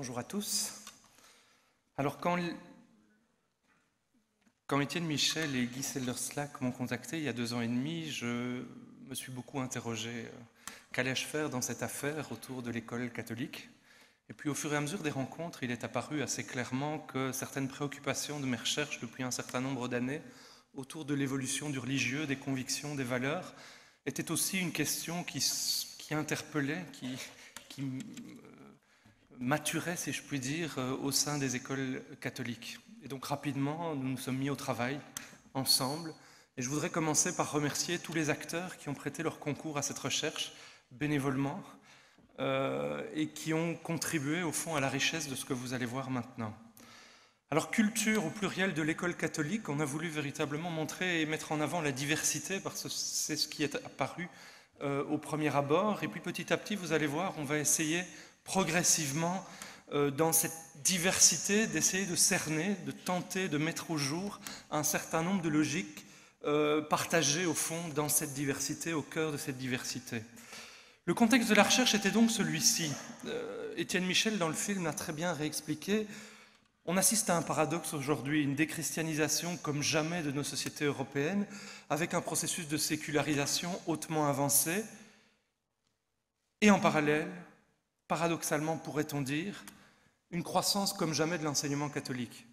Bonjour à tous. Alors quand, Étienne Michel et Guy Sellerslack m'ont contacté il y a deux ans et demi, je me suis beaucoup interrogé. euh, Qu'allais-je faire dans cette affaire autour de l'école catholique? Et puis au fur et à mesure des rencontres, il est apparu assez clairement que certaines préoccupations de mes recherches depuis un certain nombre d'années autour de l'évolution du religieux, des convictions, des valeurs, étaient aussi une question qui, interpellait, qui maturait, si je puis dire, euh, au sein des écoles catholiques. Et donc rapidement, nous nous sommes mis au travail ensemble. Et je voudrais commencer par remercier tous les acteurs qui ont prêté leur concours à cette recherche bénévolement euh, et qui ont contribué au fond à la richesse de ce que vous allez voir maintenant. Alors culture au pluriel de l'école catholique, on a voulu véritablement montrer et mettre en avant la diversité parce que c'est ce qui est apparu euh, au premier abord. Et puis petit à petit, vous allez voir, on va essayer progressivement euh, dans cette diversité d'essayer de cerner, de tenter de mettre au jour un certain nombre de logiques euh, partagées au fond dans cette diversité, au cœur de cette diversité. Le contexte de la recherche était donc celui-ci. Euh, Étienne Michel, dans le film, l'a très bien réexpliqué. On assiste à un paradoxe aujourd'hui, une déchristianisation comme jamais de nos sociétés européennes, avec un processus de sécularisation hautement avancé, et en parallèle, paradoxalement pourrait-on dire, une croissance comme jamais de l'enseignement catholique.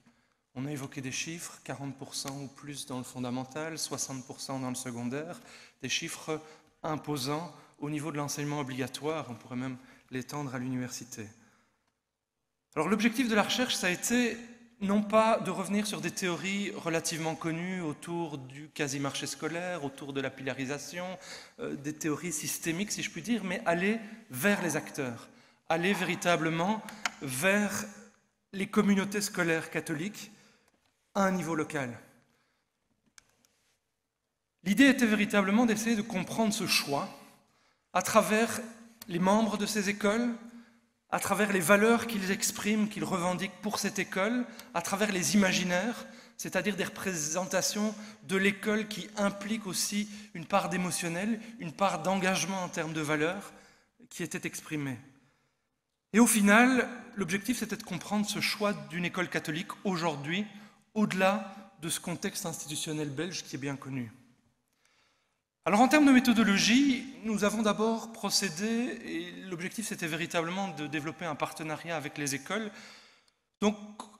On a évoqué des chiffres, 40% ou plus dans le fondamental, 60% dans le secondaire, des chiffres imposants au niveau de l'enseignement obligatoire, on pourrait même l'étendre à l'université. Alors l'objectif de la recherche, ça a été non pas de revenir sur des théories relativement connues autour du quasi-marché scolaire, autour de la pilarisation, euh, des théories systémiques, si je puis dire, mais aller vers les acteurs, aller véritablement vers les communautés scolaires catholiques à un niveau local. L'idée était véritablement d'essayer de comprendre ce choix à travers les membres de ces écoles, à travers les valeurs qu'ils expriment, qu'ils revendiquent pour cette école, à travers les imaginaires, c'est-à-dire des représentations de l'école qui impliquent aussi une part d'émotionnel, une part d'engagement en termes de valeurs qui était exprimée. Et au final, l'objectif c'était de comprendre ce choix d'une école catholique aujourd'hui, au-delà de ce contexte institutionnel belge qui est bien connu. Alors en termes de méthodologie, nous avons d'abord procédé, et l'objectif c'était véritablement de développer un partenariat avec les écoles. Donc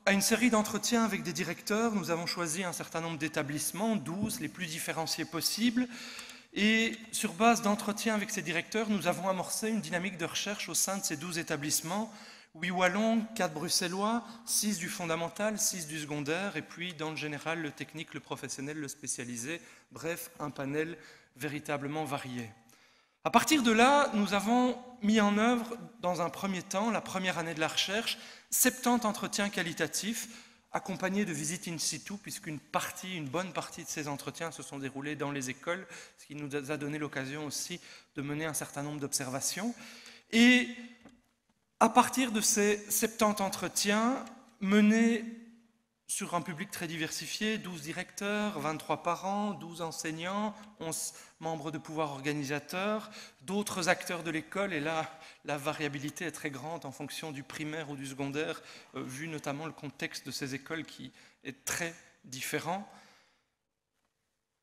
à une série d'entretiens avec des directeurs, nous avons choisi un certain nombre d'établissements, 12, les plus différenciés possibles. Et sur base d'entretiens avec ces directeurs, nous avons amorcé une dynamique de recherche au sein de ces 12 établissements. 8 wallons, 4 bruxellois, 6 du fondamental, 6 du secondaire, et puis dans le général, le technique, le professionnel, le spécialisé, bref, un panel véritablement varié. À partir de là, nous avons mis en œuvre, dans un premier temps, la première année de la recherche, 70 entretiens qualitatifs accompagnés de visites in situ, puisqu'une partie, une bonne partie de ces entretiens se sont déroulés dans les écoles, ce qui nous a donné l'occasion aussi de mener un certain nombre d'observations. Et à partir de ces 70 entretiens menés sur un public très diversifié, 12 directeurs, 23 parents, 12 enseignants, 11 membres de pouvoir organisateur, d'autres acteurs de l'école, et là, la variabilité est très grande en fonction du primaire ou du secondaire, euh, vu notamment le contexte de ces écoles qui est très différent.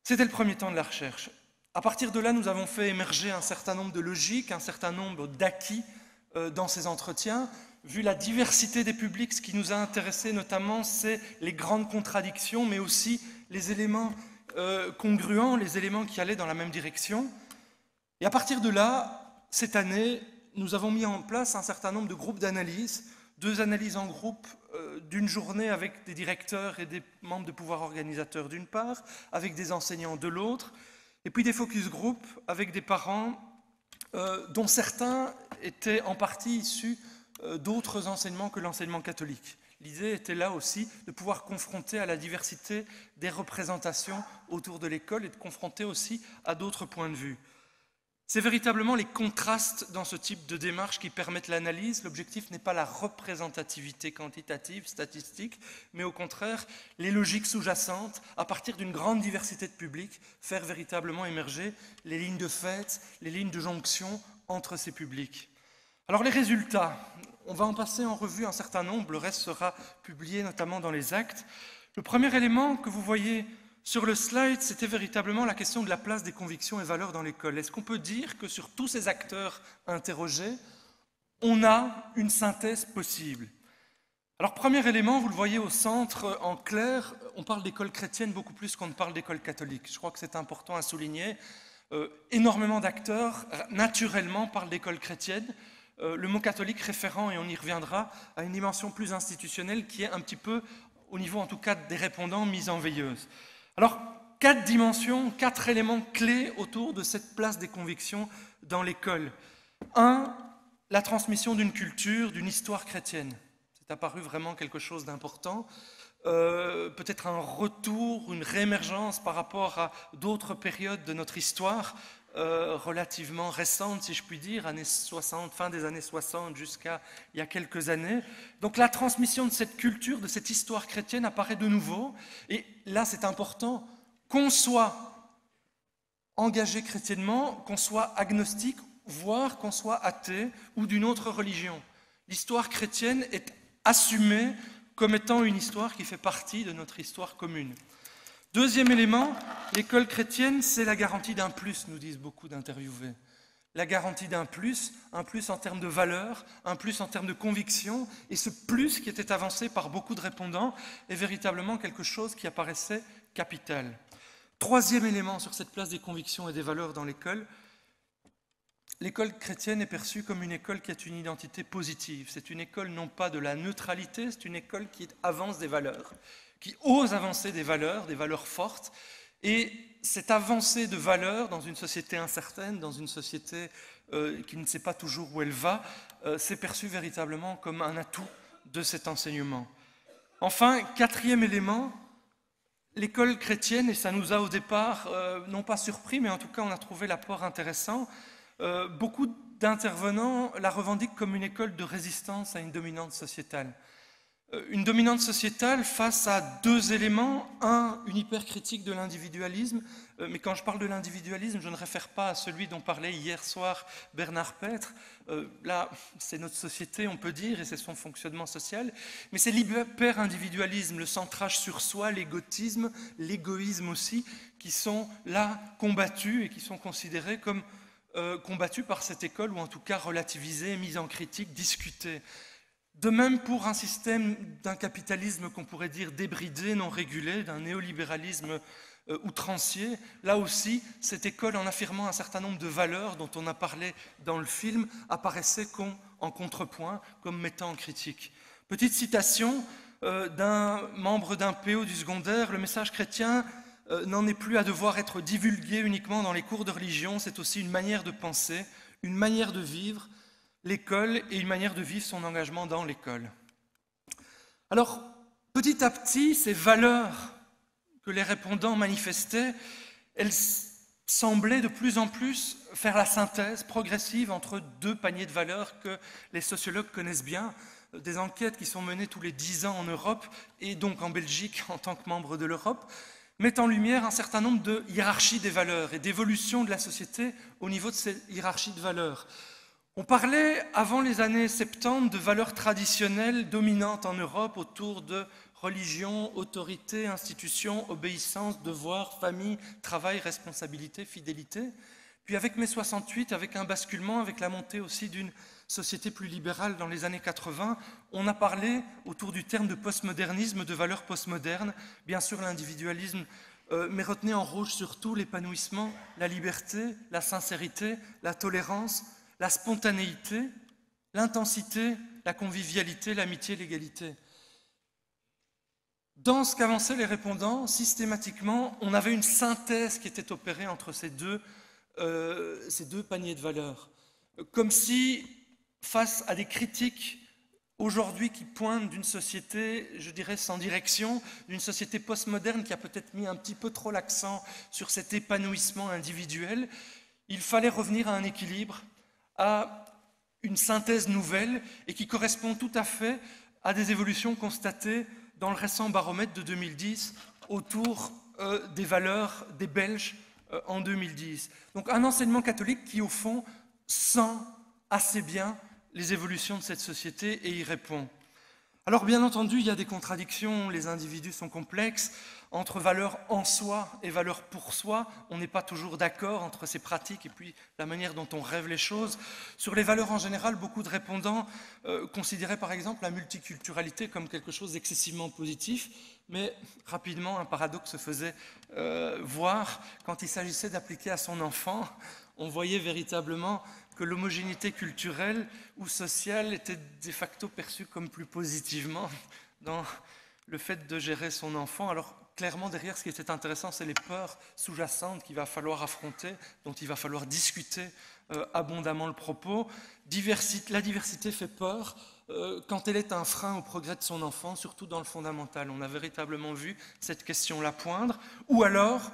C'était le premier temps de la recherche. À partir de là, nous avons fait émerger un certain nombre de logiques, un certain nombre d'acquis euh, dans ces entretiens, vu la diversité des publics, ce qui nous a intéressé notamment, c'est les grandes contradictions, mais aussi les éléments euh, congruents, les éléments qui allaient dans la même direction. Et à partir de là, cette année, nous avons mis en place un certain nombre de groupes d'analyse, deux analyses en groupe euh, d'une journée avec des directeurs et des membres de pouvoir organisateur d'une part, avec des enseignants de l'autre, et puis des focus group avec des parents euh, dont certains étaient en partie issus d'autres enseignements que l'enseignement catholique. L'idée était là aussi de pouvoir confronter à la diversité des représentations autour de l'école et de confronter aussi à d'autres points de vue. C'est véritablement les contrastes dans ce type de démarche qui permettent l'analyse. L'objectif n'est pas la représentativité quantitative, statistique, mais au contraire les logiques sous-jacentes, à partir d'une grande diversité de publics, faire véritablement émerger les lignes de fait, les lignes de jonction entre ces publics. Alors les résultats, on va en passer en revue un certain nombre, le reste sera publié notamment dans les actes. Le premier élément que vous voyez sur le slide, c'était véritablement la question de la place des convictions et valeurs dans l'école. Est-ce qu'on peut dire que sur tous ces acteurs interrogés, on a une synthèse possible? Alors, premier élément, vous le voyez au centre, en clair, on parle d'école chrétienne beaucoup plus qu'on ne parle d'école catholique. Je crois que c'est important à souligner. Euh, énormément d'acteurs, naturellement, parlent d'école chrétienne. Euh, le mot catholique référent, et on y reviendra, à une dimension plus institutionnelle qui est un petit peu, au niveau en tout cas des répondants, mise en veilleuse. Alors, quatre dimensions, quatre éléments clés autour de cette place des convictions dans l'école. Un, la transmission d'une culture, d'une histoire chrétienne. C'est apparu vraiment quelque chose d'important. Euh, peut-être un retour, une réémergence par rapport à d'autres périodes de notre histoire euh, relativement récentes, si je puis dire, années 60, fin des années 60 jusqu'à il y a quelques années. Donc la transmission de cette culture, de cette histoire chrétienne apparaît de nouveau. Et là, c'est important qu'on soit engagé chrétiennement, qu'on soit agnostique, voire qu'on soit athée ou d'une autre religion. L'histoire chrétienne est assumée comme étant une histoire qui fait partie de notre histoire commune. Deuxième élément, l'école chrétienne, c'est la garantie d'un plus, nous disent beaucoup d'interviewés. La garantie d'un plus, un plus en termes de valeur, un plus en termes de conviction, et ce plus qui était avancé par beaucoup de répondants est véritablement quelque chose qui apparaissait capital. Troisième élément sur cette place des convictions et des valeurs dans l'école, L'école chrétienne est perçue comme une école qui a une identité positive. C'est une école non pas de la neutralité, c'est une école qui avance des valeurs, qui ose avancer des valeurs, des valeurs fortes. Et cette avancée de valeurs dans une société incertaine, dans une société euh, qui ne sait pas toujours où elle va, euh, c'est perçu véritablement comme un atout de cet enseignement. Enfin, quatrième élément, l'école chrétienne, et ça nous a au départ euh, non pas surpris, mais en tout cas on a trouvé l'apport intéressant, euh, beaucoup d'intervenants la revendiquent comme une école de résistance à une dominante sociétale. Euh, une dominante sociétale face à deux éléments. Un, une hypercritique de l'individualisme. Euh, mais quand je parle de l'individualisme, je ne réfère pas à celui dont parlait hier soir Bernard Petre. là, c'est notre société, on peut dire, et c'est son fonctionnement social. Mais c'est l'hyper-individualisme, le centrage sur soi, l'égotisme, l'égoïsme aussi, qui sont là combattus et qui sont considérés comme euh, combattu par cette école, ou en tout cas relativisé, mis en critique, discuté. De même pour un système d'un capitalisme qu'on pourrait dire débridé, non régulé, d'un néolibéralisme euh, outrancier, là aussi, cette école, en affirmant un certain nombre de valeurs dont on a parlé dans le film, apparaissait en contrepoint, comme mettant en critique. Petite citation euh, d'un membre d'un PO du secondaire, le message chrétien euh, n'en est plus à devoir être divulgué uniquement dans les cours de religion, c'est aussi une manière de penser, une manière de vivre l'école et une manière de vivre son engagement dans l'école. Alors, petit à petit, ces valeurs que les répondants manifestaient, elles semblaient de plus en plus faire la synthèse progressive entre deux paniers de valeurs que les sociologues connaissent bien, des enquêtes qui sont menées tous les dix ans en Europe et donc en Belgique en tant que membre de l'Europe, met en lumière un certain nombre de hiérarchies des valeurs et d'évolution de la société au niveau de ces hiérarchies de valeurs. On parlait avant les années 70 de valeurs traditionnelles dominantes en Europe autour de religion, autorité, institution, obéissance, devoir, famille, travail, responsabilité, fidélité. Puis avec mai 68, avec un basculement, avec la montée aussi d'une société plus libérale dans les années 80, on a parlé autour du terme de postmodernisme, de valeurs postmodernes, bien sûr l'individualisme, euh, mais retenez en rouge surtout l'épanouissement, la liberté, la sincérité, la tolérance, la spontanéité, l'intensité, la convivialité, l'amitié, l'égalité. Dans ce qu'avançaient les répondants, systématiquement, on avait une synthèse qui était opérée entre ces deux, euh, ces deux paniers de valeurs. Comme si face à des critiques aujourd'hui qui pointent d'une société, je dirais, sans direction, d'une société postmoderne qui a peut-être mis un petit peu trop l'accent sur cet épanouissement individuel, il fallait revenir à un équilibre, à une synthèse nouvelle et qui correspond tout à fait à des évolutions constatées dans le récent baromètre de 2010 autour euh, des valeurs des Belges euh, en 2010. Donc un enseignement catholique qui, au fond, sent assez bien les évolutions de cette société et y répond. Alors bien entendu, il y a des contradictions, les individus sont complexes, entre valeurs en soi et valeurs pour soi, on n'est pas toujours d'accord entre ces pratiques et puis la manière dont on rêve les choses. Sur les valeurs en général, beaucoup de répondants euh, considéraient par exemple la multiculturalité comme quelque chose d'excessivement positif, mais rapidement un paradoxe se faisait euh, voir quand il s'agissait d'appliquer à son enfant. On voyait véritablement que l'homogénéité culturelle ou sociale était de facto perçue comme plus positivement dans le fait de gérer son enfant. Alors clairement derrière ce qui était intéressant, c'est les peurs sous-jacentes qu'il va falloir affronter, dont il va falloir discuter euh, abondamment le propos. la diversité fait peur euh, quand elle est un frein au progrès de son enfant, surtout dans le fondamental. On a véritablement vu cette question-là poindre. Ou alors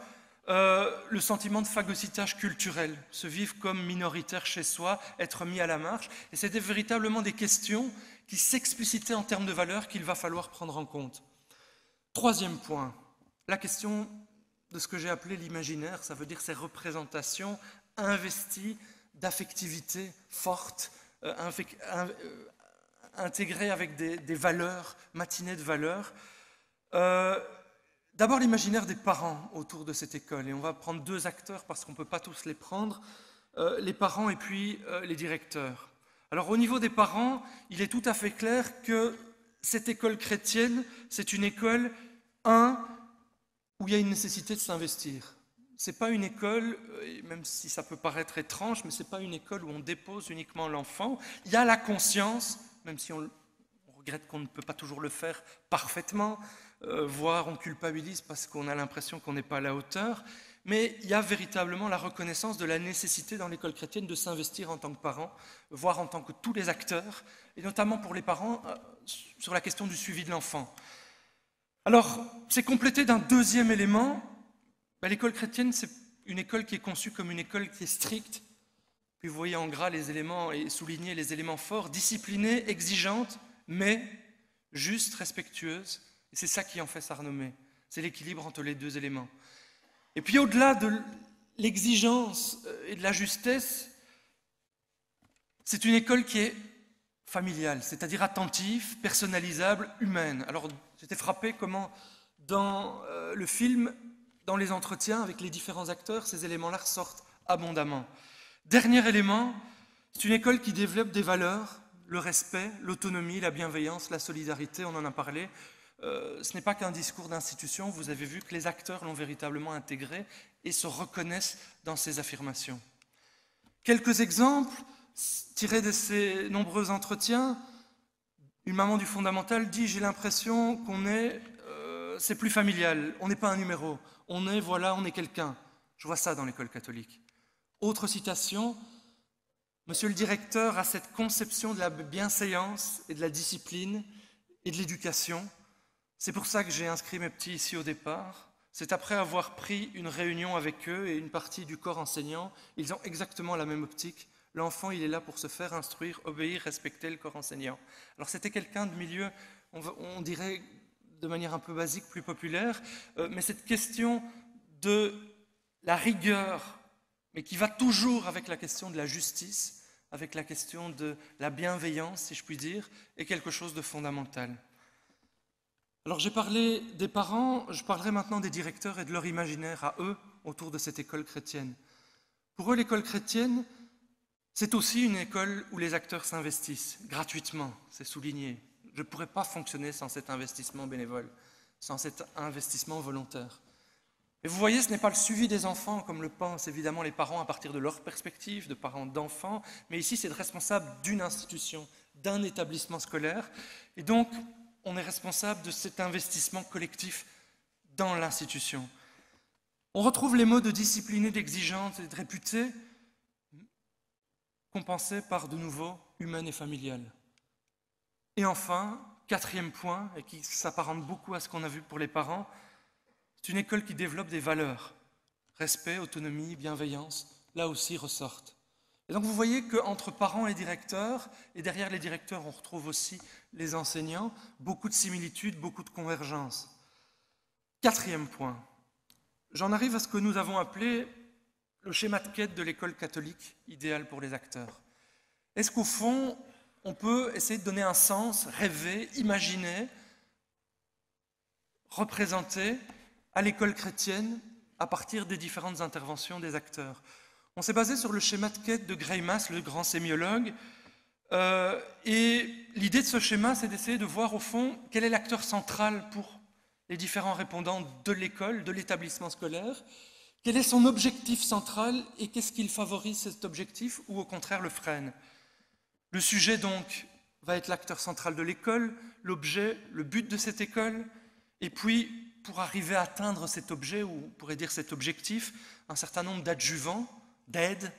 euh, le sentiment de phagocytage culturel, se vivre comme minoritaire chez soi, être mis à la marche. Et c'était véritablement des questions qui s'explicitaient en termes de valeurs qu'il va falloir prendre en compte. Troisième point, la question de ce que j'ai appelé l'imaginaire, ça veut dire ces représentations investies d'affectivité forte, euh, euh, intégrées avec des, valeurs, matinées de valeurs. D'abord l'imaginaire des parents autour de cette école, et on va prendre deux acteurs parce qu'on ne peut pas tous les prendre, euh, les parents et puis euh, les directeurs. Alors au niveau des parents, il est tout à fait clair que cette école chrétienne, c'est une école, un, où il y a une nécessité de s'investir. Ce n'est pas une école, euh, même si ça peut paraître étrange, mais ce n'est pas une école où on dépose uniquement l'enfant. Il y a la conscience, même si on regrette qu'on ne peut pas toujours le faire parfaitement, euh, voire on culpabilise parce qu'on a l'impression qu'on n'est pas à la hauteur, mais il y a véritablement la reconnaissance de la nécessité dans l'école chrétienne de s'investir en tant que parent, voire en tant que tous les acteurs, et notamment pour les parents euh, sur la question du suivi de l'enfant. Alors, c'est complété d'un deuxième élément. Ben, l'école chrétienne, c'est une école qui est conçue comme une école qui est stricte, puis vous voyez en gras les éléments et souligner les éléments forts, disciplinée, exigeante, mais juste, respectueuse, et c'est ça qui en fait sa renommée. C'est l'équilibre entre les deux éléments. Et puis au-delà de l'exigence euh, et de la justesse, c'est une école qui est familiale, c'est-à-dire attentive, personnalisable, humaine. Alors j'étais frappé comment dans euh, le film, dans les entretiens avec les différents acteurs, ces éléments-là ressortent abondamment. Dernier élément, c'est une école qui développe des valeurs, le respect, l'autonomie, la bienveillance, la solidarité, on en a parlé, euh, ce n'est pas qu'un discours d'institution, vous avez vu que les acteurs l'ont véritablement intégré et se reconnaissent dans ces affirmations. Quelques exemples tirés de ces nombreux entretiens. Une maman du fondamental dit J'ai l'impression qu'on est, euh, c'est plus familial, on n'est pas un numéro, on est, voilà, on est quelqu'un. Je vois ça dans l'école catholique. Autre citation Monsieur le directeur a cette conception de la bienséance et de la discipline et de l'éducation c'est pour ça que j'ai inscrit mes petits ici au départ. C'est après avoir pris une réunion avec eux et une partie du corps enseignant, ils ont exactement la même optique. L'enfant, il est là pour se faire instruire, obéir, respecter le corps enseignant. Alors c'était quelqu'un de milieu, on, dirait de manière un peu basique, plus populaire, euh, mais cette question de la rigueur, mais qui va toujours avec la question de la justice, avec la question de la bienveillance, si je puis dire, est quelque chose de fondamental. Alors j'ai parlé des parents, je parlerai maintenant des directeurs et de leur imaginaire à eux autour de cette école chrétienne. Pour eux, l'école chrétienne, c'est aussi une école où les acteurs s'investissent gratuitement, c'est souligné. Je ne pourrais pas fonctionner sans cet investissement bénévole, sans cet investissement volontaire. Et vous voyez, ce n'est pas le suivi des enfants comme le pensent évidemment les parents à partir de leur perspective, de parents d'enfants, mais ici c'est responsable d'une institution, d'un établissement scolaire. Et donc, on est responsable de cet investissement collectif dans l'institution. On retrouve les mots de discipliné, d'exigeante et de réputé, compensés par de nouveau humain et familial. Et enfin, quatrième point, et qui s'apparente beaucoup à ce qu'on a vu pour les parents, c'est une école qui développe des valeurs. Respect, autonomie, bienveillance, là aussi ressortent. Et donc vous voyez qu'entre parents et directeurs, et derrière les directeurs, on retrouve aussi les enseignants, beaucoup de similitudes, beaucoup de convergences. Quatrième point, j'en arrive à ce que nous avons appelé le schéma de quête de l'école catholique idéal pour les acteurs. Est-ce qu'au fond, on peut essayer de donner un sens, rêver, imaginer, représenter à l'école chrétienne à partir des différentes interventions des acteurs? On s'est basé sur le schéma de quête de Greimas, le grand sémiologue, euh, et l'idée de ce schéma, c'est d'essayer de voir au fond quel est l'acteur central pour les différents répondants de l'école, de l'établissement scolaire, quel est son objectif central et qu'est-ce qu'il favorise cet objectif ou au contraire le freine? Le sujet donc va être l'acteur central de l'école, l'objet, le but de cette école, et puis pour arriver à atteindre cet objet, ou on pourrait dire cet objectif, un certain nombre d'adjuvants, d'aides,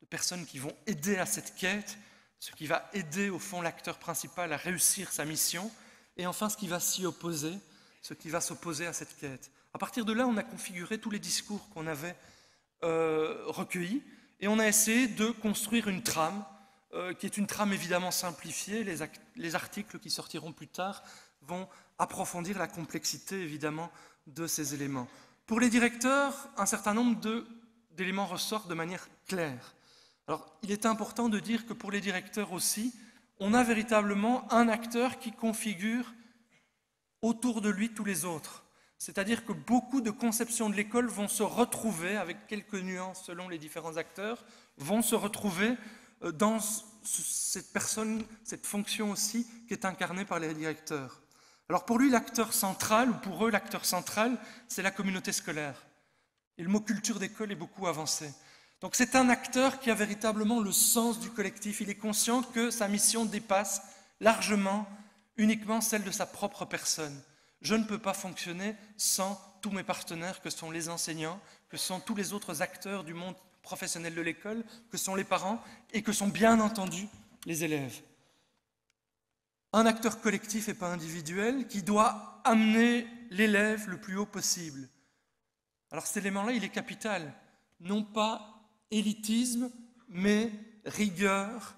de personnes qui vont aider à cette quête, ce qui va aider au fond l'acteur principal à réussir sa mission, et enfin ce qui va s'y opposer, ce qui va s'opposer à cette quête. À partir de là, on a configuré tous les discours qu'on avait euh, recueillis, et on a essayé de construire une trame, euh, qui est une trame évidemment simplifiée. Les, les, articles qui sortiront plus tard vont approfondir la complexité évidemment de ces éléments. Pour les directeurs, un certain nombre d'éléments ressortent de manière claire. Alors, il est important de dire que pour les directeurs aussi, on a véritablement un acteur qui configure autour de lui tous les autres. C'est-à-dire que beaucoup de conceptions de l'école vont se retrouver, avec quelques nuances selon les différents acteurs, vont se retrouver euh, dans cette personne, cette fonction aussi qui est incarnée par les directeurs. Alors pour lui, l'acteur central, ou pour eux, l'acteur central, c'est la communauté scolaire. Et le mot culture d'école est beaucoup avancé. Donc c'est un acteur qui a véritablement le sens du collectif. Il est conscient que sa mission dépasse largement uniquement celle de sa propre personne. Je ne peux pas fonctionner sans tous mes partenaires que sont les enseignants, que sont tous les autres acteurs du monde professionnel de l'école, que sont les parents et que sont bien entendu les élèves. Un acteur collectif et pas individuel qui doit amener l'élève le plus haut possible. Alors cet élément-là, il est capital. Non pas élitisme, mais rigueur,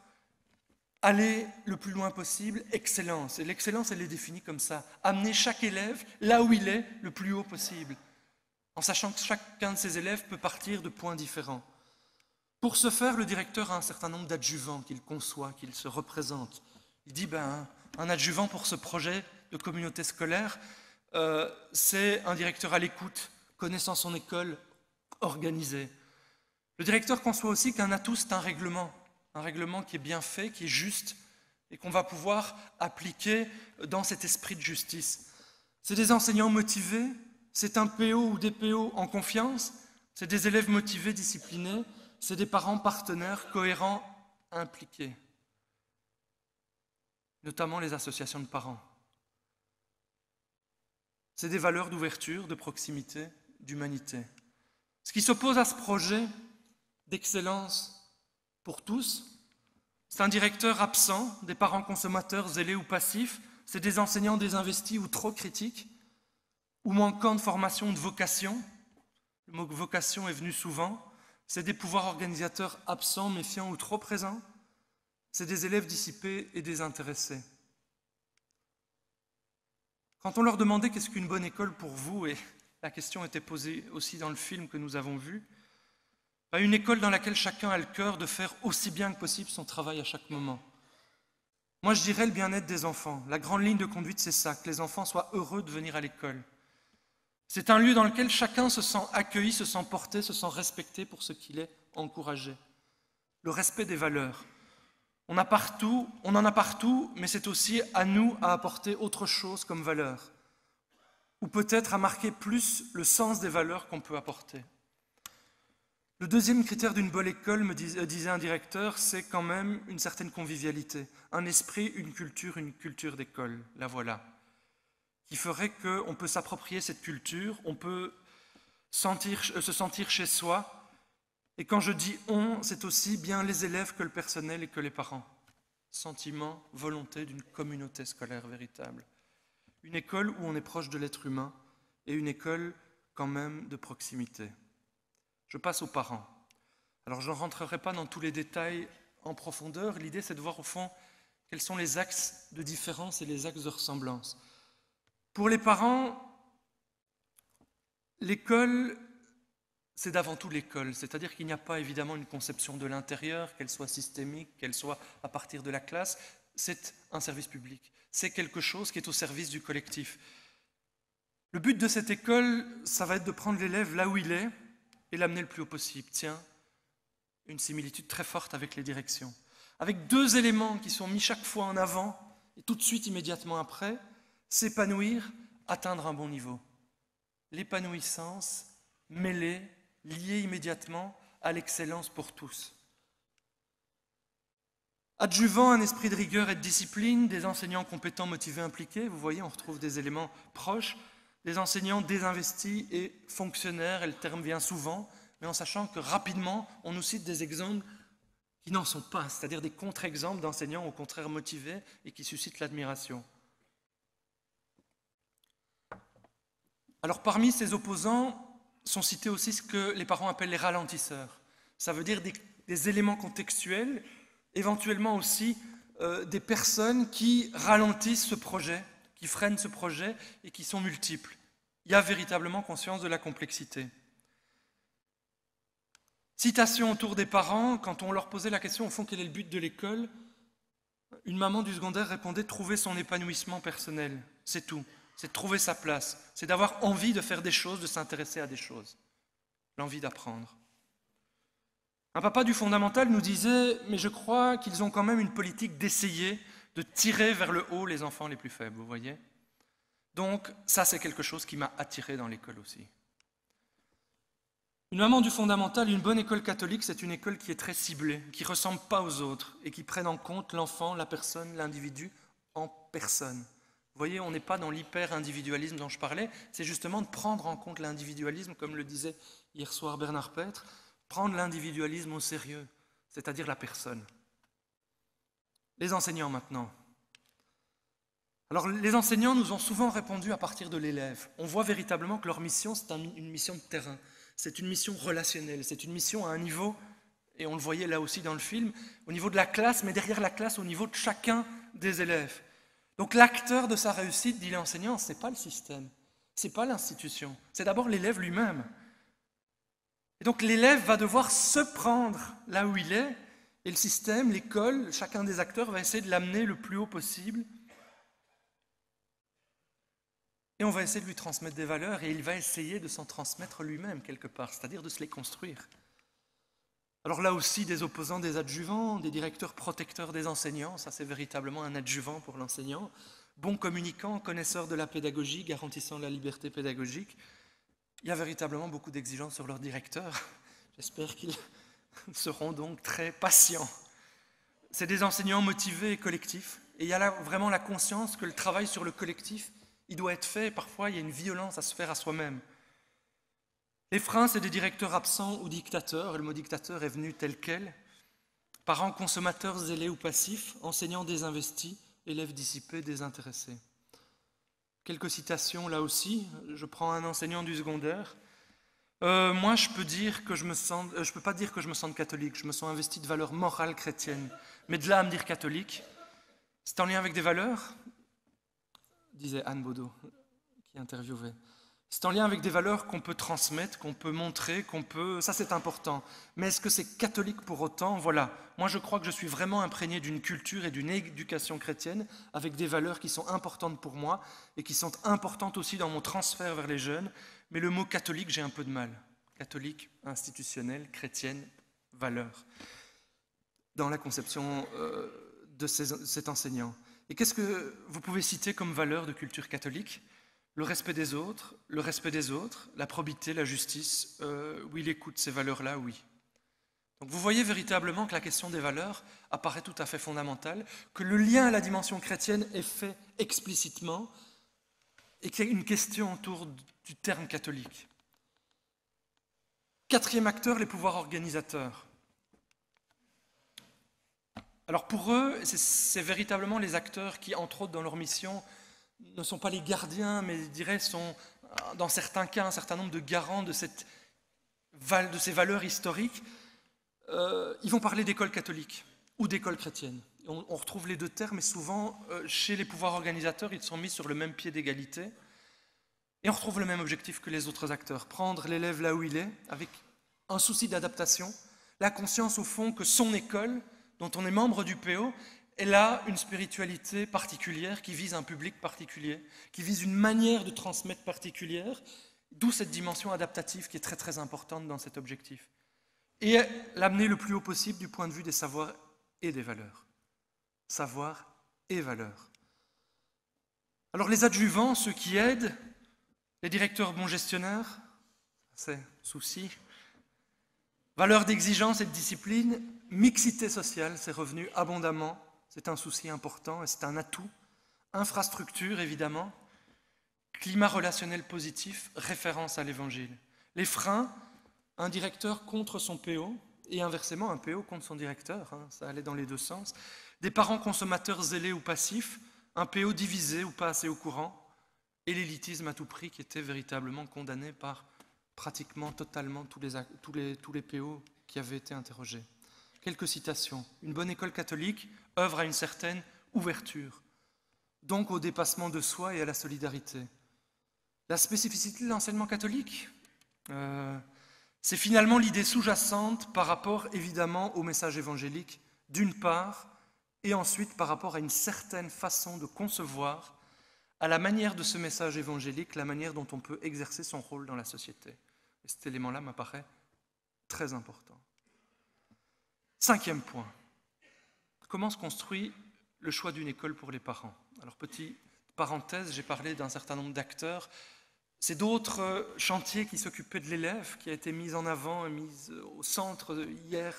aller le plus loin possible, excellence. Et l'excellence, elle est définie comme ça. Amener chaque élève là où il est le plus haut possible, en sachant que chacun de ses élèves peut partir de points différents. Pour ce faire, le directeur a un certain nombre d'adjuvants qu'il conçoit, qu'il se représente. Il dit, ben, un adjuvant pour ce projet de communauté scolaire, euh, c'est un directeur à l'écoute, connaissant son école, organisé, le directeur conçoit aussi qu'un atout, c'est un règlement, un règlement qui est bien fait, qui est juste, et qu'on va pouvoir appliquer dans cet esprit de justice. C'est des enseignants motivés, c'est un PO ou des PO en confiance, c'est des élèves motivés, disciplinés, c'est des parents partenaires cohérents, impliqués, notamment les associations de parents. C'est des valeurs d'ouverture, de proximité, d'humanité. Ce qui s'oppose à ce projet, d'excellence pour tous. C'est un directeur absent, des parents consommateurs zélés ou passifs, c'est des enseignants désinvestis ou trop critiques, ou manquant de formation ou de vocation. Le mot vocation est venu souvent. C'est des pouvoirs organisateurs absents, méfiants ou trop présents. C'est des élèves dissipés et désintéressés. Quand on leur demandait qu'est-ce qu'une bonne école pour vous, et la question était posée aussi dans le film que nous avons vu, une école dans laquelle chacun a le cœur de faire aussi bien que possible son travail à chaque moment. Moi, je dirais le bien-être des enfants. La grande ligne de conduite, c'est ça, que les enfants soient heureux de venir à l'école. C'est un lieu dans lequel chacun se sent accueilli, se sent porté, se sent respecté pour ce qu'il est, encouragé. Le respect des valeurs. On, a partout, on en a partout, mais c'est aussi à nous à apporter autre chose comme valeur. Ou peut-être à marquer plus le sens des valeurs qu'on peut apporter. Le deuxième critère d'une bonne école, me euh, disait un directeur, c'est quand même une certaine convivialité, un esprit, une culture, une culture d'école, la voilà, qui ferait qu'on peut s'approprier cette culture, on peut se sentir chez soi, et quand je dis on, c'est aussi bien les élèves que le personnel et que les parents. Sentiment, volonté d'une communauté scolaire véritable. Une école où on est proche de l'être humain et une école quand même de proximité. Je passe aux parents. Alors je ne rentrerai pas dans tous les détails en profondeur. L'idée, c'est de voir au fond quels sont les axes de différence et les axes de ressemblance. Pour les parents, l'école, c'est d'avant tout l'école. C'est-à-dire qu'il n'y a pas évidemment une conception de l'intérieur, qu'elle soit systémique, qu'elle soit à partir de la classe. c'est un service public. C'est quelque chose qui est au service du collectif. Le but de cette école, ça va être de prendre l'élève là où il est et l'amener le plus haut possible. Tiens, une similitude très forte avec les directions. Avec deux éléments qui sont mis chaque fois en avant et tout de suite immédiatement après, s'épanouir, atteindre un bon niveau. L'épanouissance mêlée, liée immédiatement à l'excellence pour tous. Adjuvant un esprit de rigueur et de discipline, des enseignants compétents, motivés, impliqués, vous voyez, on retrouve des éléments proches, des enseignants désinvestis et fonctionnaires, et le terme vient souvent, mais en sachant que rapidement, on nous cite des exemples qui n'en sont pas, c'est-à-dire des contre-exemples d'enseignants au contraire motivés et qui suscitent l'admiration. Alors parmi ces opposants sont cités aussi ce que les parents appellent les ralentisseurs. Ça veut dire des, éléments contextuels, éventuellement aussi euh, des personnes qui ralentissent ce projet, qui freinent ce projet et qui sont multiples. Il y a véritablement conscience de la complexité. Citation autour des parents, quand on leur posait la question au fond quel est le but de l'école, une maman du secondaire répondait trouver son épanouissement personnel, c'est tout, c'est trouver sa place, c'est d'avoir envie de faire des choses, de s'intéresser à des choses, l'envie d'apprendre. Un papa du fondamental nous disait, mais je crois qu'ils ont quand même une politique d'essayer de tirer vers le haut les enfants les plus faibles, vous voyez? Donc ça c'est quelque chose qui m'a attiré dans l'école aussi. Une maman du fondamental, une bonne école catholique, c'est une école qui est très ciblée, qui ne ressemble pas aux autres et qui prenne en compte l'enfant, la personne, l'individu en personne. Vous voyez, on n'est pas dans l'hyper-individualisme dont je parlais, c'est justement de prendre en compte l'individualisme, comme le disait hier soir Bernard Petre, prendre l'individualisme au sérieux, c'est-à-dire la personne. Les enseignants maintenant. Alors les enseignants nous ont souvent répondu à partir de l'élève. On voit véritablement que leur mission, c'est une mission de terrain. C'est une mission relationnelle, c'est une mission à un niveau, et on le voyait là aussi dans le film, au niveau de la classe, mais derrière la classe, au niveau de chacun des élèves. Donc l'acteur de sa réussite, dit l'enseignant, ce n'est pas le système, ce n'est pas l'institution, c'est d'abord l'élève lui-même. Et donc l'élève va devoir se prendre là où il est, et le système, l'école, chacun des acteurs va essayer de l'amener le plus haut possible Et on va essayer de lui transmettre des valeurs et il va essayer de s'en transmettre lui-même quelque part, c'est-à-dire de se les construire. Alors là aussi, des opposants, des adjuvants, des directeurs protecteurs des enseignants, ça c'est véritablement un adjuvant pour l'enseignant, bon communicant, connaisseur de la pédagogie, garantissant la liberté pédagogique. Il y a véritablement beaucoup d'exigences sur leurs directeurs. J'espère qu'ils seront donc très patients. C'est des enseignants motivés et collectifs. Et il y a là vraiment la conscience que le travail sur le collectif il doit être fait, parfois il y a une violence à se faire à soi-même. Les freins, c'est des directeurs absents ou dictateurs, et le mot dictateur est venu tel quel. Parents consommateurs zélés ou passifs, enseignants désinvestis, élèves dissipés, désintéressés. Quelques citations là aussi. Je prends un enseignant du secondaire. Euh, moi, je peux dire que je me sens, euh, pas dire que je me sens catholique. Je me sens investi de valeurs morales chrétiennes, mais de là à me dire catholique, c'est en lien avec des valeurs disait Anne Baudot, qui interviewait. C'est en lien avec des valeurs qu'on peut transmettre, qu'on peut montrer, qu'on peut... Ça, c'est important. Mais est-ce que c'est catholique pour autant? Voilà. Moi, je crois que je suis vraiment imprégné d'une culture et d'une éducation chrétienne avec des valeurs qui sont importantes pour moi et qui sont importantes aussi dans mon transfert vers les jeunes. Mais le mot catholique, j'ai un peu de mal. Catholique, institutionnel, chrétienne, valeur. Dans la conception euh, de cet enseignant. Et qu'est-ce que vous pouvez citer comme valeur de culture catholique? Le respect des autres, le respect des autres, la probité, la justice. Euh, oui, l'écoute, ces valeurs-là, oui. Donc vous voyez véritablement que la question des valeurs apparaît tout à fait fondamentale, que le lien à la dimension chrétienne est fait explicitement et qu'il y a une question autour du terme catholique. Quatrième acteur, les pouvoirs organisateurs. Alors pour eux, c'est véritablement les acteurs qui, entre autres dans leur mission, ne sont pas les gardiens, mais je dirais sont, dans certains cas, un certain nombre de garants de, ces valeurs historiques. Euh, ils vont parler d'école catholique ou d'école chrétienne. On, retrouve les deux termes, et souvent, euh, chez les pouvoirs organisateurs, ils sont mis sur le même pied d'égalité. Et on retrouve le même objectif que les autres acteurs, prendre l'élève là où il est, avec un souci d'adaptation, la conscience au fond que son école dont on est membre du PO, elle a une spiritualité particulière qui vise un public particulier, qui vise une manière de transmettre particulière, d'où cette dimension adaptative qui est très très importante dans cet objectif. Et l'amener le plus haut possible du point de vue des savoirs et des valeurs. Savoir et valeurs. Alors les adjuvants, ceux qui aident, les directeurs bons gestionnaires, c'est souci. Valeurs d'exigence et de discipline, mixité sociale, c'est revenu abondamment, c'est un souci important et c'est un atout. Infrastructure, évidemment. Climat relationnel positif, référence à l'évangile. Les freins, un directeur contre son PO et inversement un PO contre son directeur, hein, ça allait dans les deux sens. Des parents consommateurs zélés ou passifs, un PO divisé ou pas assez au courant, et l'élitisme à tout prix qui était véritablement condamné par pratiquement totalement tous les, tous les, PO qui avaient été interrogés. Quelques citations. Une bonne école catholique œuvre à une certaine ouverture, donc au dépassement de soi et à la solidarité. La spécificité de l'enseignement catholique, euh, c'est finalement l'idée sous-jacente par rapport évidemment au message évangélique, d'une part, et ensuite par rapport à une certaine façon de concevoir, à la manière de ce message évangélique, la manière dont on peut exercer son rôle dans la société. Et cet élément-là m'apparaît très important. Cinquième point. Comment se construit le choix d'une école pour les parents? Alors, petite parenthèse, j'ai parlé d'un certain nombre d'acteurs. C'est d'autres chantiers qui s'occupaient de l'élève, qui a été mis en avant et mis au centre hier,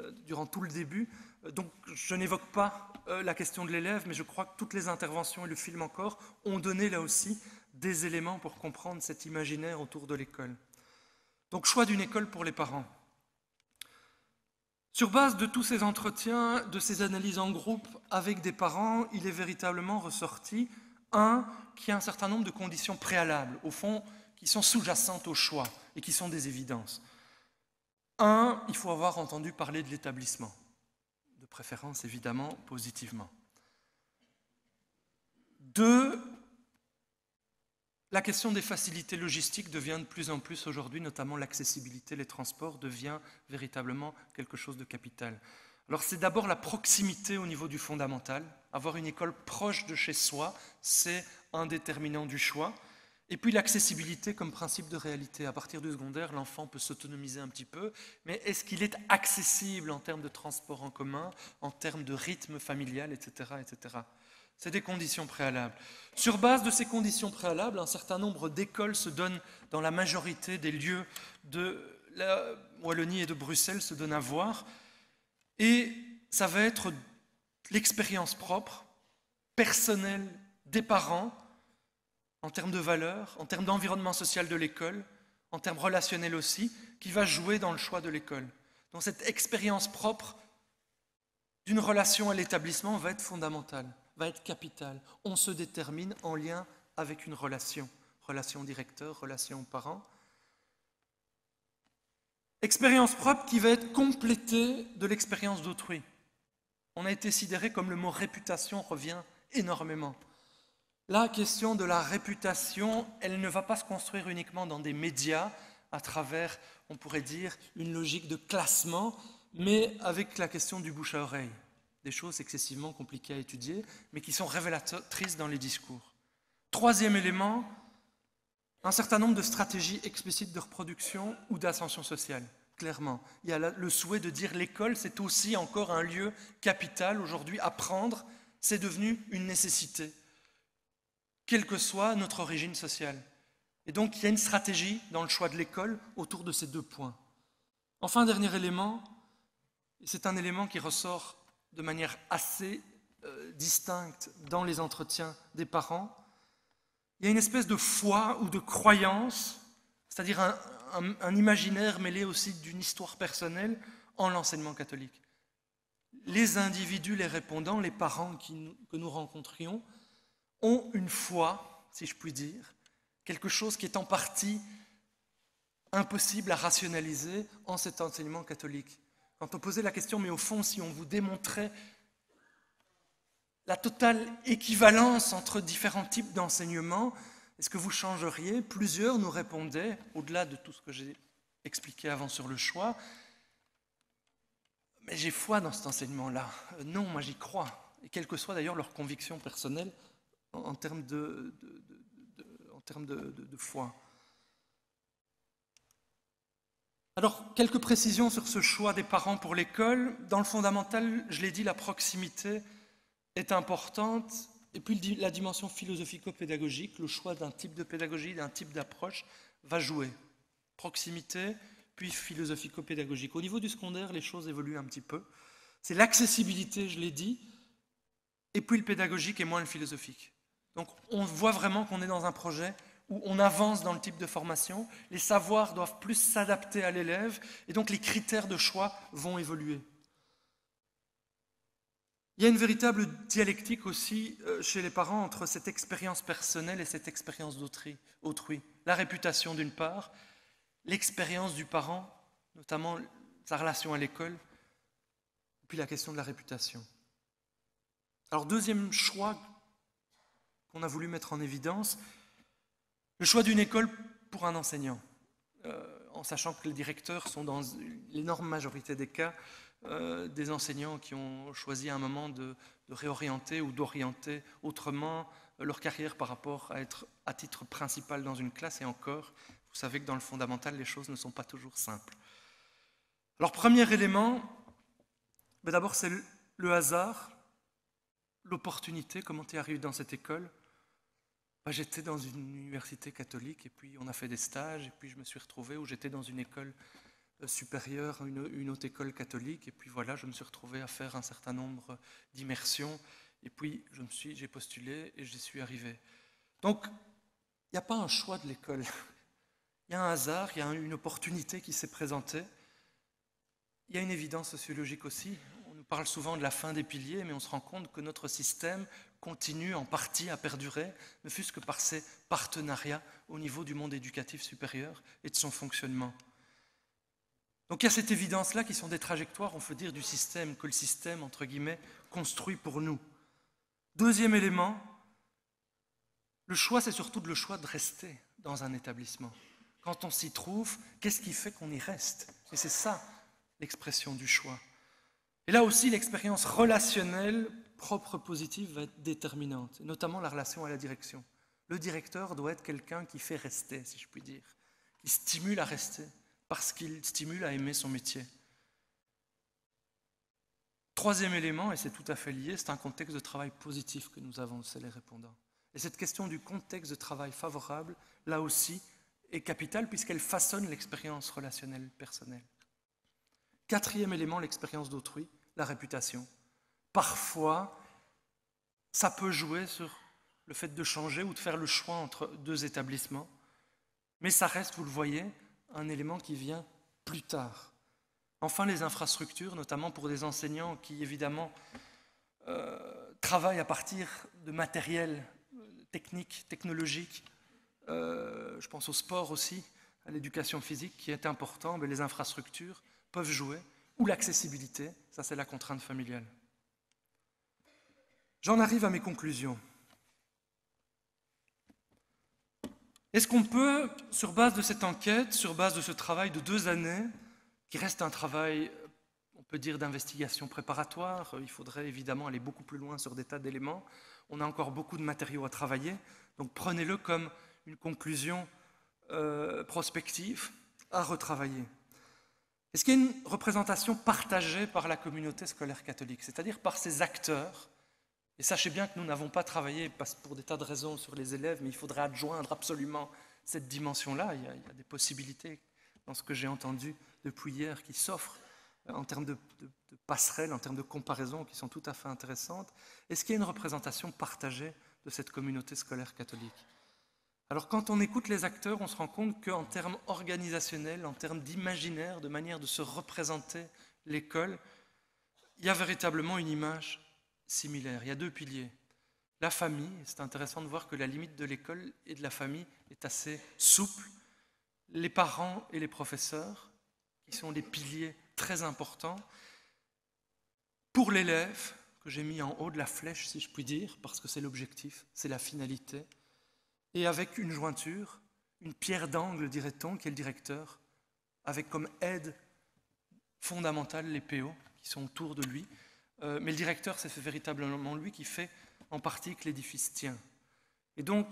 euh, durant tout le début. Donc, je n'évoque pas euh, la question de l'élève, mais je crois que toutes les interventions et le film encore ont donné là aussi des éléments pour comprendre cet imaginaire autour de l'école. Donc, choix d'une école pour les parents. Sur base de tous ces entretiens, de ces analyses en groupe avec des parents, il est véritablement ressorti, un, qu'il y a un certain nombre de conditions préalables, au fond, qui sont sous-jacentes au choix et qui sont des évidences. Un, il faut avoir entendu parler de l'établissement, préférence évidemment positivement. Deux, la question des facilités logistiques devient de plus en plus aujourd'hui, notamment l'accessibilité, les transports, devient véritablement quelque chose de capital. Alors c'est d'abord la proximité au niveau du fondamental. Avoir une école proche de chez soi, c'est un déterminant du choix. Et puis l'accessibilité comme principe de réalité. À partir du secondaire, l'enfant peut s'autonomiser un petit peu, mais est-ce qu'il est accessible en termes de transport en commun, en termes de rythme familial, etc. etc. C'est des conditions préalables. Sur base de ces conditions préalables, un certain nombre d'écoles se donnent dans la majorité des lieux de la Wallonie et de Bruxelles se donnent à voir. Et ça va être l'expérience propre, personnelle des parents, en termes de valeurs, en termes d'environnement social de l'école, en termes relationnels aussi, qui va jouer dans le choix de l'école. Donc cette expérience propre d'une relation à l'établissement va être fondamentale va être capital. On se détermine en lien avec une relation, relation directeur, relation parent. Expérience propre qui va être complétée de l'expérience d'autrui. On a été sidéré comme le mot réputation revient énormément. La question de la réputation, elle ne va pas se construire uniquement dans des médias, à travers, on pourrait dire, une logique de classement, mais avec la question du bouche à oreille des choses excessivement compliquées à étudier, mais qui sont révélatrices dans les discours. Troisième élément, un certain nombre de stratégies explicites de reproduction ou d'ascension sociale. Clairement, il y a le souhait de dire l'école, c'est aussi encore un lieu capital. Aujourd'hui, apprendre, c'est devenu une nécessité, quelle que soit notre origine sociale. Et donc, il y a une stratégie dans le choix de l'école autour de ces deux points. Enfin, dernier élément, c'est un élément qui ressort de manière assez euh, distincte dans les entretiens des parents, il y a une espèce de foi ou de croyance, c'est-à-dire un, imaginaire mêlé aussi d'une histoire personnelle en l'enseignement catholique. Les individus, les répondants, les parents que nous rencontrions, ont une foi, si je puis dire, quelque chose qui est en partie impossible à rationaliser en cet enseignement catholique. Quand on posait la question, mais au fond, si on vous démontrait la totale équivalence entre différents types d'enseignements, est-ce que vous changeriez? Plusieurs nous répondaient, au-delà de tout ce que j'ai expliqué avant sur le choix, mais j'ai foi dans cet enseignement-là. Euh, non, moi j'y crois. Et quelle que soit d'ailleurs leur conviction personnelle en, termes, de, en termes de foi. Alors, quelques précisions sur ce choix des parents pour l'école. Dans le fondamental, je l'ai dit, la proximité est importante. Et puis la dimension philosophico-pédagogique, le choix d'un type de pédagogie, d'un type d'approche, va jouer. Proximité, puis philosophico-pédagogique. Au niveau du secondaire, les choses évoluent un petit peu. C'est l'accessibilité, je l'ai dit, et puis le pédagogique et moins le philosophique. Donc on voit vraiment qu'on est dans un projet où on avance dans le type de formation, les savoirs doivent plus s'adapter à l'élève, et donc les critères de choix vont évoluer. Il y a une véritable dialectique aussi euh, chez les parents entre cette expérience personnelle et cette expérience d'autrui. La réputation d'une part, l'expérience du parent, notamment sa relation à l'école, puis la question de la réputation. Alors deuxième choix qu'on a voulu mettre en évidence, le choix d'une école pour un enseignant, euh, en sachant que les directeurs sont dans l'énorme majorité des cas euh, des enseignants qui ont choisi à un moment de, réorienter ou d'orienter autrement leur carrière par rapport à être à titre principal dans une classe. Et encore, vous savez que dans le fondamental, les choses ne sont pas toujours simples. Alors, premier élément, ben d'abord, c'est le hasard, l'opportunité, comment tu arrives dans cette école. Bah, j'étais dans une université catholique et puis on a fait des stages et puis je me suis retrouvé où j'étais dans une école euh, supérieure, une, une, autre école catholique et puis voilà, je me suis retrouvé à faire un certain nombre d'immersions et puis je me suis, j'ai postulé et j'y suis arrivé. Donc, il n'y a pas un choix de l'école. Il y a un hasard, il y a une opportunité qui s'est présentée. Il y a une évidence sociologique aussi. On nous parle souvent de la fin des piliers, mais on se rend compte que notre système continue en partie à perdurer, ne fût-ce que par ses partenariats au niveau du monde éducatif supérieur et de son fonctionnement. Donc il y a cette évidence-là qui sont des trajectoires, on peut dire, du système, que le système, entre guillemets, construit pour nous. Deuxième élément, le choix, c'est surtout le choix de rester dans un établissement. Quand on s'y trouve, qu'est-ce qui fait qu'on y reste? Et c'est ça l'expression du choix. Et là aussi, l'expérience relationnelle propre positive va être déterminante, notamment la relation à la direction. Le directeur doit être quelqu'un qui fait rester, si je puis dire, qui stimule à rester, parce qu'il stimule à aimer son métier. Troisième élément, et c'est tout à fait lié, c'est un contexte de travail positif que nous avons, c'est les répondants. Et cette question du contexte de travail favorable, là aussi, est capitale puisqu'elle façonne l'expérience relationnelle personnelle. Quatrième élément, l'expérience d'autrui, la réputation. Parfois, ça peut jouer sur le fait de changer ou de faire le choix entre deux établissements, mais ça reste, vous le voyez, un élément qui vient plus tard. Enfin, les infrastructures, notamment pour des enseignants qui, évidemment, euh, travaillent à partir de matériel technique, technologique. Euh, je pense au sport aussi, à l'éducation physique qui est important, mais les infrastructures peuvent jouer, ou l'accessibilité, ça c'est la contrainte familiale. J'en arrive à mes conclusions. Est-ce qu'on peut, sur base de cette enquête, sur base de ce travail de deux années, qui reste un travail, on peut dire, d'investigation préparatoire, il faudrait évidemment aller beaucoup plus loin sur des tas d'éléments, on a encore beaucoup de matériaux à travailler, donc prenez-le comme une conclusion euh, prospective à retravailler. Est-ce qu'il y a une représentation partagée par la communauté scolaire catholique, c'est-à-dire par ses acteurs et sachez bien que nous n'avons pas travaillé pour des tas de raisons sur les élèves, mais il faudrait adjoindre absolument cette dimension-là. Il, y a des possibilités dans ce que j'ai entendu depuis hier qui s'offrent euh, en termes de, passerelles, en termes de comparaison qui sont tout à fait intéressantes. Est-ce qu'il y a une représentation partagée de cette communauté scolaire catholique? Alors quand on écoute les acteurs, on se rend compte qu'en termes organisationnels, en termes d'imaginaire, de manière de se représenter l'école, il y a véritablement une image Il y a deux piliers. La famille, c'est intéressant de voir que la limite de l'école et de la famille est assez souple. Les parents et les professeurs, qui sont des piliers très importants. Pour l'élève, que j'ai mis en haut de la flèche, si je puis dire, parce que c'est l'objectif, c'est la finalité. Et avec une jointure, une pierre d'angle, dirait-on, qui est le directeur, avec comme aide fondamentale les PO, qui sont autour de lui. Euh, mais le directeur, c'est véritablement lui qui fait en partie que l'édifice tient. Et donc,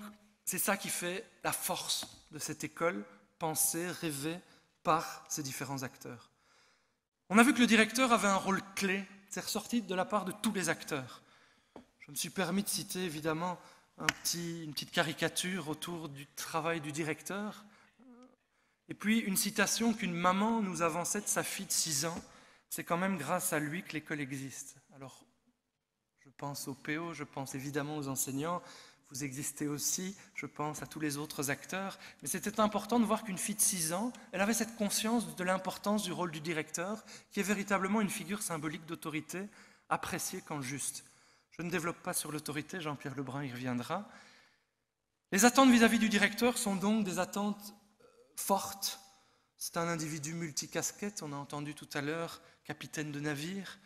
c'est ça qui fait la force de cette école, pensée, rêvée par ces différents acteurs. On a vu que le directeur avait un rôle clé, c'est ressorti de la part de tous les acteurs. Je me suis permis de citer évidemment une petite caricature autour du travail du directeur, et puis une citation qu'une maman nous avançait de sa fille de 6 ans, c'est quand même grâce à lui que l'école existe. Alors, je pense au PO, je pense évidemment aux enseignants, vous existez aussi, je pense à tous les autres acteurs, mais c'était important de voir qu'une fille de 6 ans, elle avait cette conscience de l'importance du rôle du directeur, qui est véritablement une figure symbolique d'autorité, appréciée quand juste. Je ne développe pas sur l'autorité, Jean-Pierre Lebrun y reviendra. Les attentes vis-à-vis du directeur sont donc des attentes euh, fortes. C'est un individu multicasquette, on a entendu tout à l'heure, capitaine de navire,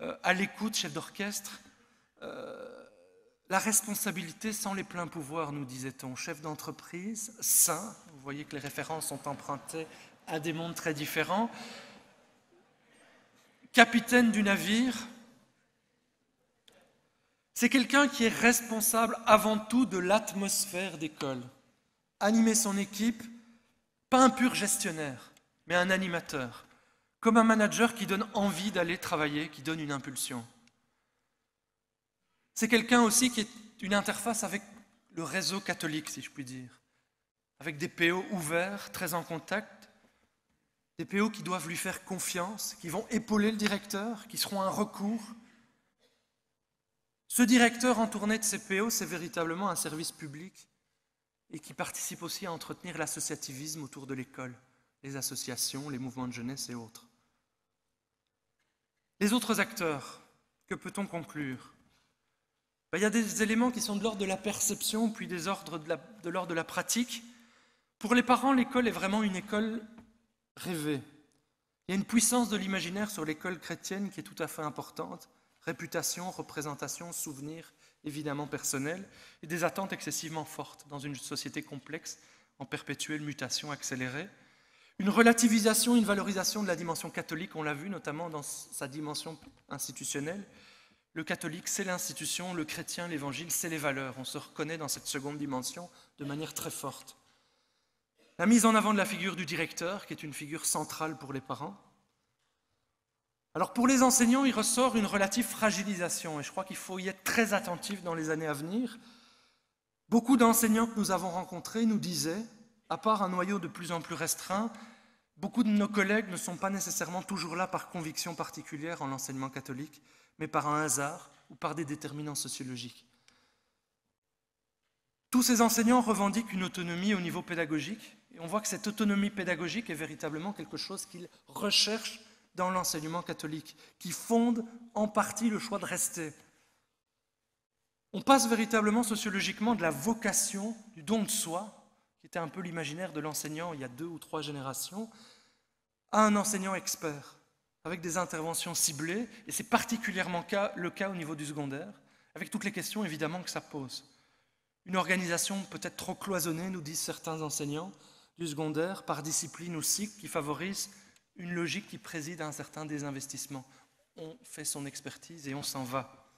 euh, à l'écoute, chef d'orchestre. Euh, la responsabilité sans les pleins pouvoirs, nous disait-on. Chef d'entreprise, saint, vous voyez que les références sont empruntées à des mondes très différents. Capitaine du navire, c'est quelqu'un qui est responsable avant tout de l'atmosphère d'école. Animer son équipe, pas un pur gestionnaire, mais un animateur, comme un manager qui donne envie d'aller travailler, qui donne une impulsion. C'est quelqu'un aussi qui est une interface avec le réseau catholique, si je puis dire, avec des PO ouverts, très en contact, des PO qui doivent lui faire confiance, qui vont épauler le directeur, qui seront un recours. Ce directeur entourné de ces PO, c'est véritablement un service public et qui participe aussi à entretenir l'associativisme autour de l'école, les associations, les mouvements de jeunesse et autres. Les autres acteurs, que peut-on conclure? Ben, il y a des éléments qui sont de l'ordre de la perception, puis des ordres de l'ordre de la pratique. Pour les parents, l'école est vraiment une école rêvée. Il y a une puissance de l'imaginaire sur l'école chrétienne qui est tout à fait importante. Réputation, représentation, souvenir, évidemment personnel, et des attentes excessivement fortes dans une société complexe, en perpétuelle mutation accélérée. Une relativisation, une valorisation de la dimension catholique, on l'a vu notamment dans sa dimension institutionnelle, le catholique, c'est l'institution, le chrétien, l'évangile, c'est les valeurs. On se reconnaît dans cette seconde dimension de manière très forte. La mise en avant de la figure du directeur, qui est une figure centrale pour les parents. Alors pour les enseignants, il ressort une relative fragilisation, et je crois qu'il faut y être très attentif dans les années à venir. Beaucoup d'enseignants que nous avons rencontrés nous disaient, à part un noyau de plus en plus restreint, beaucoup de nos collègues ne sont pas nécessairement toujours là par conviction particulière en l'enseignement catholique mais par un hasard ou par des déterminants sociologiques. Tous ces enseignants revendiquent une autonomie au niveau pédagogique, et on voit que cette autonomie pédagogique est véritablement quelque chose qu'ils recherchent dans l'enseignement catholique, qui fonde en partie le choix de rester. On passe véritablement sociologiquement de la vocation, du don de soi, qui était un peu l'imaginaire de l'enseignant il y a deux ou trois générations, à un enseignant expert avec des interventions ciblées, et c'est particulièrement le cas au niveau du secondaire, avec toutes les questions évidemment que ça pose. Une organisation peut-être trop cloisonnée, nous disent certains enseignants du secondaire, par discipline ou cycle, qui favorise une logique qui préside à un certain désinvestissement. On fait son expertise et on s'en va.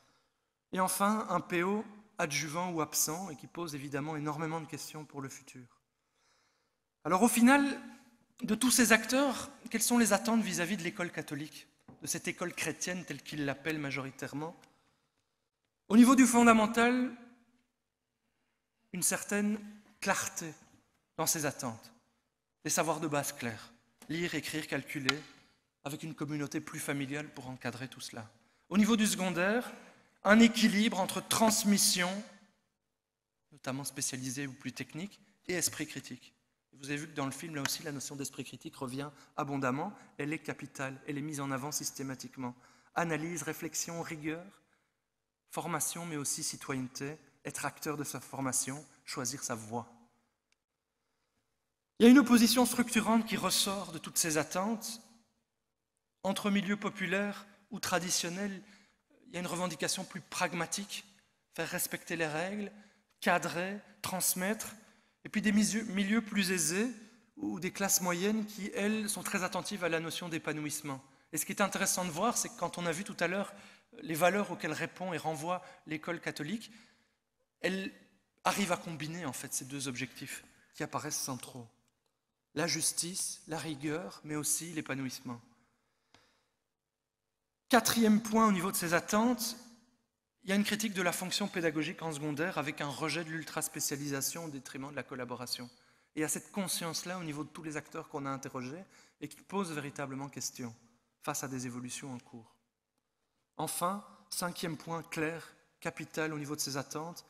Et enfin, un PO adjuvant ou absent, et qui pose évidemment énormément de questions pour le futur. Alors au final, de tous ces acteurs, quelles sont les attentes vis-à-vis de l'école catholique, de cette école chrétienne telle qu'ils l'appellent majoritairement? Au niveau du fondamental, une certaine clarté dans ces attentes, des savoirs de base clairs, lire, écrire, calculer, avec une communauté plus familiale pour encadrer tout cela. Au niveau du secondaire, un équilibre entre transmission, notamment spécialisée ou plus technique, et esprit critique. Vous avez vu que dans le film, là aussi, la notion d'esprit critique revient abondamment. Elle est capitale, elle est mise en avant systématiquement. Analyse, réflexion, rigueur, formation, mais aussi citoyenneté, être acteur de sa formation, choisir sa voie. Il y a une opposition structurante qui ressort de toutes ces attentes. Entre milieux populaires ou traditionnels, il y a une revendication plus pragmatique, faire respecter les règles, cadrer, transmettre, et puis des milieux plus aisés ou des classes moyennes qui, elles, sont très attentives à la notion d'épanouissement. Et ce qui est intéressant de voir, c'est que quand on a vu tout à l'heure les valeurs auxquelles répond et renvoie l'école catholique, elle arrive à combiner en fait ces deux objectifs qui apparaissent centraux. La justice, la rigueur, mais aussi l'épanouissement. Quatrième point au niveau de ces attentes, il y a une critique de la fonction pédagogique en secondaire avec un rejet de l'ultra-spécialisation au détriment de la collaboration. Et a cette conscience-là au niveau de tous les acteurs qu'on a interrogés et qui posent véritablement question face à des évolutions en cours. Enfin, cinquième point clair, capital au niveau de ces attentes,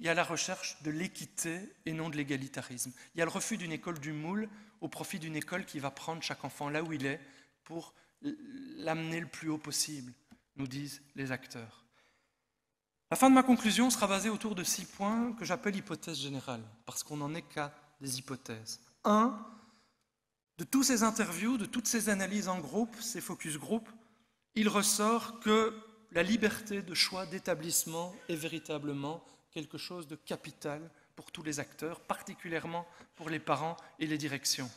il y a la recherche de l'équité et non de l'égalitarisme. Il y a le refus d'une école du moule au profit d'une école qui va prendre chaque enfant là où il est pour l'amener le plus haut possible, nous disent les acteurs. La fin de ma conclusion sera basée autour de six points que j'appelle hypothèses générales, parce qu'on n'en est qu'à des hypothèses. Un, de tous ces interviews, de toutes ces analyses en groupe, ces focus group, il ressort que la liberté de choix d'établissement est véritablement quelque chose de capital pour tous les acteurs, particulièrement pour les parents et les directions.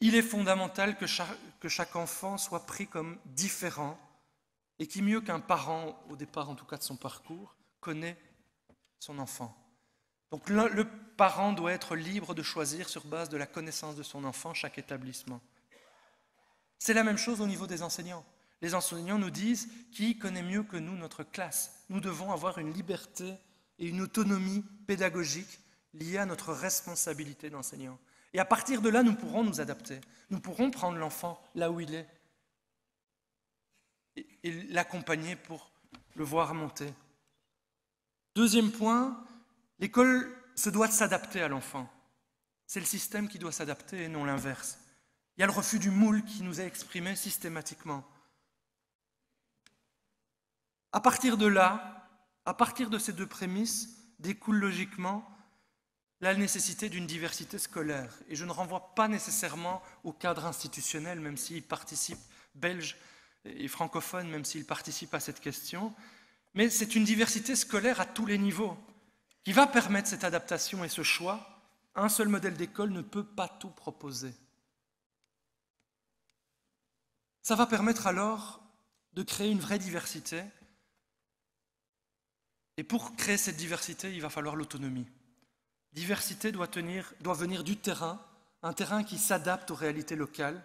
Il est fondamental que chaque, que chaque enfant soit pris comme différent et qui, mieux qu'un parent, au départ en tout cas de son parcours, connaît son enfant. Donc le, parent doit être libre de choisir sur base de la connaissance de son enfant chaque établissement. C'est la même chose au niveau des enseignants. Les enseignants nous disent qui connaît mieux que nous notre classe? Nous devons avoir une liberté et une autonomie pédagogique liée à notre responsabilité d'enseignant. Et à partir de là, nous pourrons nous adapter. Nous pourrons prendre l'enfant là où il est et l'accompagner pour le voir monter. Deuxième point, l'école se doit de s'adapter à l'enfant. C'est le système qui doit s'adapter et non l'inverse. Il y a le refus du moule qui nous est exprimé systématiquement. À partir de là, à partir de ces deux prémices, découle logiquement la nécessité d'une diversité scolaire. Et je ne renvoie pas nécessairement au cadre institutionnel, même s'il participe, belge et francophone, même s'il participe à cette question, mais c'est une diversité scolaire à tous les niveaux qui va permettre cette adaptation et ce choix. Un seul modèle d'école ne peut pas tout proposer. Ça va permettre alors de créer une vraie diversité. Et pour créer cette diversité, il va falloir l'autonomie. Diversité doit, doit venir du terrain, un terrain qui s'adapte aux réalités locales.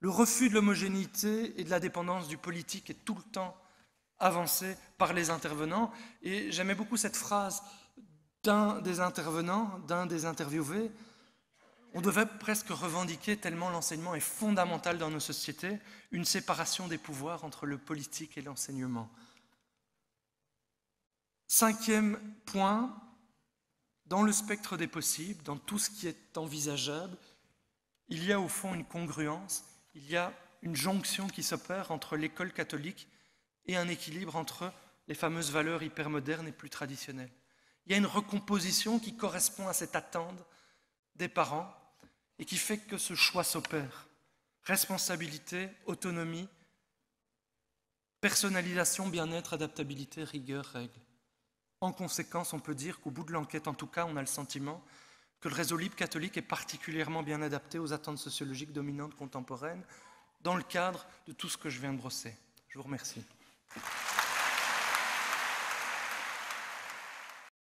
Le refus de l'homogénéité et de la dépendance du politique est tout le temps avancé par les intervenants. Et j'aimais beaucoup cette phrase d'un des intervenants, d'un des interviewés, on devait presque revendiquer, tellement l'enseignement est fondamental dans nos sociétés, une séparation des pouvoirs entre le politique et l'enseignement. Cinquième point, dans le spectre des possibles, dans tout ce qui est envisageable, il y a au fond une congruence, il y a une jonction qui s'opère entre l'école catholique et un équilibre entre les fameuses valeurs hypermodernes et plus traditionnelles. Il y a une recomposition qui correspond à cette attente des parents et qui fait que ce choix s'opère. Responsabilité, autonomie, personnalisation, bien-être, adaptabilité, rigueur, règles. En conséquence, on peut dire qu'au bout de l'enquête, en tout cas, on a le sentiment que le réseau libre catholique est particulièrement bien adapté aux attentes sociologiques dominantes contemporaines dans le cadre de tout ce que je viens de brosser. Je vous remercie.